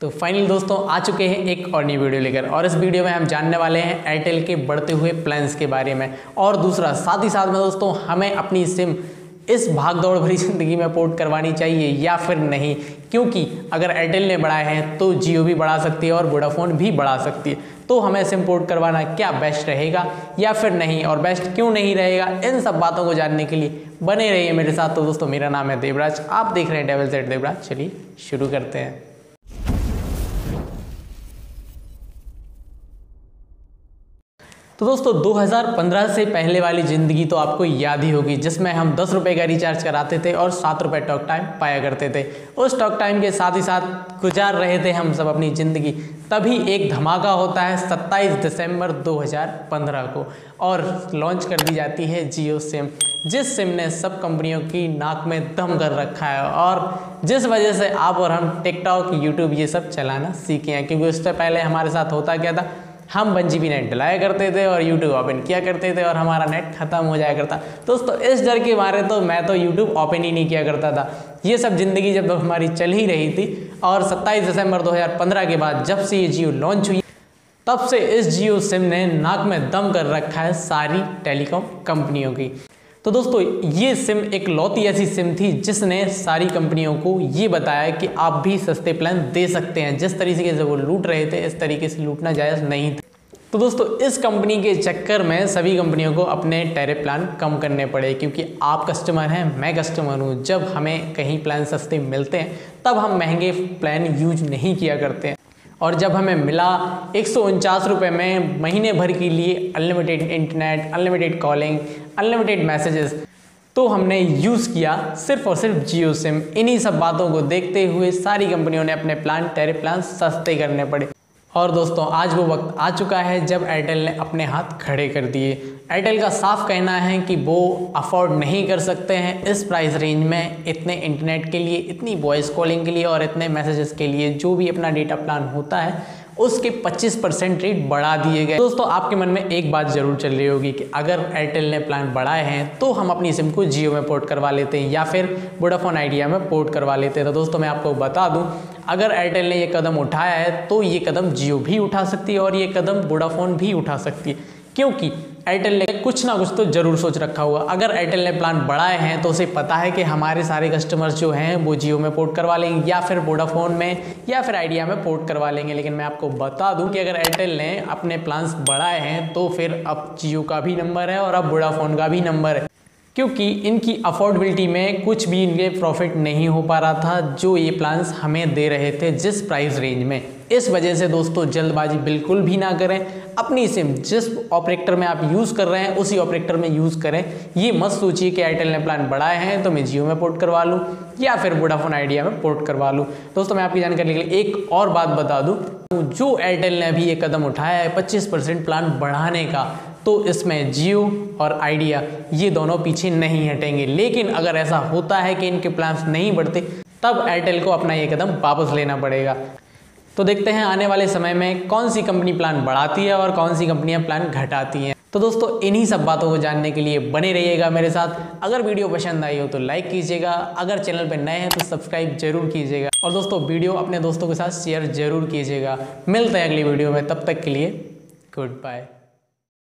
तो फाइनल दोस्तों आ चुके हैं एक और नई वीडियो लेकर। और इस वीडियो में हम जानने वाले हैं एयरटेल के बढ़ते हुए प्लान्स के बारे में। और दूसरा, साथ ही साथ में दोस्तों, हमें अपनी सिम इस भाग दौड़ भरी ज़िंदगी में पोर्ट करवानी चाहिए या फिर नहीं? क्योंकि अगर एयरटेल ने बढ़ाए हैं तो जियो भी बढ़ा सकती है और वोडाफोन भी बढ़ा सकती है। तो हमें सिम पोर्ट करवाना क्या बेस्ट रहेगा या फिर नहीं? और बेस्ट क्यों नहीं रहेगा? इन सब बातों को जानने के लिए बने रहिए मेरे साथ। तो दोस्तों, मेरा नाम है देवराज। आप देख रहे हैं डेवल सेट देवराज। चलिए शुरू करते हैं। तो दोस्तों 2015 से पहले वाली ज़िंदगी तो आपको याद ही होगी, जिसमें हम दस रुपये का रिचार्ज कराते थे और सात रुपये टॉक टाइम पाया करते थे। उस टॉक टाइम के साथ ही साथ गुजार रहे थे हम सब अपनी ज़िंदगी। तभी एक धमाका होता है 27 दिसंबर 2015 को, और लॉन्च कर दी जाती है जियो सिम, जिस सिम ने सब कंपनियों की नाक में दम कर रखा है। और जिस वजह से आप और हम टिकटॉक यूट्यूब ये सब चलाना सीखे हैं, क्योंकि उससे पहले हमारे साथ होता क्या था? हम वन जी नेट डलाया करते थे और यूट्यूब ओपन किया करते थे और हमारा नेट खत्म हो जाया करता। दोस्तों, इस डर के मारे तो मैं तो यूट्यूब ओपन ही नहीं किया करता था। ये सब ज़िंदगी जब हमारी चल ही रही थी और 27 दिसंबर 2015 के बाद जब से ये जियो लॉन्च हुई, तब से इस जियो सिम ने नाक में दम कर रखा है सारी टेलीकॉम कंपनियों की। तो दोस्तों, ये सिम एक लौती ऐसी सिम थी जिसने सारी कंपनियों को ये बताया कि आप भी सस्ते प्लान दे सकते हैं। जिस तरीके से वो लूट रहे थे, इस तरीके से लूटना जायज़ नहीं था। तो दोस्तों, इस कंपनी के चक्कर में सभी कंपनियों को अपने टैरिफ प्लान कम करने पड़े क्योंकि आप कस्टमर हैं, मैं कस्टमर हूँ। जब हमें कहीं प्लान सस्ते मिलते हैं, तब हम महँगे प्लान यूज़ नहीं किया करते हैं। और जब हमें मिला एक सौ में महीने भर के लिए unlimited internet unlimited calling unlimited messages तो हमने यूज़ किया सिर्फ़ और सिर्फ़ जियो सिम। इन्हीं सब बातों को देखते हुए सारी कंपनियों ने अपने प्लान टेरिफ प्लान सस्ते करने पड़े। और दोस्तों, आज वो वक्त आ चुका है जब एयरटेल ने अपने हाथ खड़े कर दिए। एयरटेल का साफ़ कहना है कि वो अफोर्ड नहीं कर सकते हैं इस प्राइस रेंज में इतने इंटरनेट के लिए, इतनी वॉइस कॉलिंग के लिए और इतने मैसेजेस के लिए, जो भी अपना डेटा प्लान होता है, उसके 25 परसेंट रेट बढ़ा दिए गए। दोस्तों, आपके मन में एक बात ज़रूर चल रही होगी कि अगर एयरटेल ने प्लान बढ़ाए हैं तो हम अपनी सिम को जियो में पोर्ट करवा लेते हैं या फिर वोडाफोन आइडिया में पोर्ट करवा लेते हैं। तो दोस्तों, मैं आपको बता दूँ अगर एयरटेल ने ये कदम उठाया है तो ये कदम जियो भी उठा सकती है और ये कदम वोडाफोन भी उठा सकती है। क्योंकि एयरटेल ने कुछ ना कुछ तो ज़रूर सोच रखा हुआ अगर एयरटेल ने प्लान बढ़ाए हैं तो उसे पता है कि हमारे सारे कस्टमर्स जो हैं, वो जियो में पोर्ट करवा लेंगे, या फिर वोडाफोन में, या फिर आइडिया में पोर्ट करवा लेंगे। लेकिन मैं आपको बता दूँ कि अगर एयरटेल ने अपने प्लान्स बढ़ाए हैं तो फिर अब जियो का भी नंबर है और अब वोडाफोन का भी नंबर है। क्योंकि इनकी अफोर्डेबिलिटी में कुछ भी इनके प्रॉफिट नहीं हो पा रहा था, जो ये प्लान्स हमें दे रहे थे जिस प्राइस रेंज में। इस वजह से दोस्तों, जल्दबाजी बिल्कुल भी ना करें। अपनी सिम जिस ऑपरेटर में आप यूज़ कर रहे हैं, उसी ऑपरेटर में यूज़ करें। ये मत सोचिए कि एयरटेल ने प्लान बढ़ाए हैं तो मैं जियो में पोर्ट करवा लूँ, या फिर वोडाफोन आइडिया में पोर्ट करवा लूँ। दोस्तों, मैं आपकी जानकारी के लिए एक और बात बता दूँ। जो एयरटेल ने अभी ये कदम उठाया है, पच्चीस प्लान बढ़ाने का तो इसमें जियो और आइडिया ये दोनों पीछे नहीं हटेंगे। लेकिन अगर ऐसा होता है कि इनके प्लान्स नहीं बढ़ते, तब एयरटेल को अपना ये कदम वापस लेना पड़ेगा। तो देखते हैं आने वाले समय में कौन सी कंपनी प्लान बढ़ाती है और कौन सी कंपनियाँ प्लान घटाती हैं। तो दोस्तों, इन्हीं सब बातों को जानने के लिए बने रहिएगा मेरे साथ। अगर वीडियो पसंद आई हो तो लाइक कीजिएगा। अगर चैनल पर नए हैं तो सब्सक्राइब ज़रूर कीजिएगा। और दोस्तों, वीडियो अपने दोस्तों के साथ शेयर ज़रूर कीजिएगा। मिलते हैं अगली वीडियो में। तब तक के लिए गुड बाय